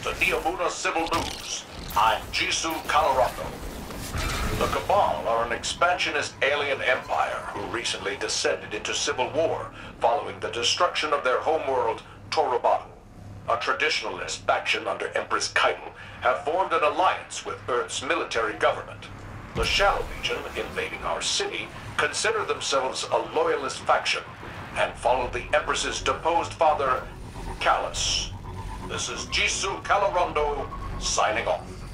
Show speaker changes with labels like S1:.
S1: Persona Civil News. I'm Jisoo Calorondo. The Cabal are an expansionist alien empire who recently descended into civil war following the destruction of their homeworld, Torobatl. A traditionalist faction under Empress Caiatl have formed an alliance with Earth's military government. The Shadow Legion, invading our city, consider themselves a loyalist faction and follow the Empress's deposed father, Calus. This is Jisoo Calorondo, signing off.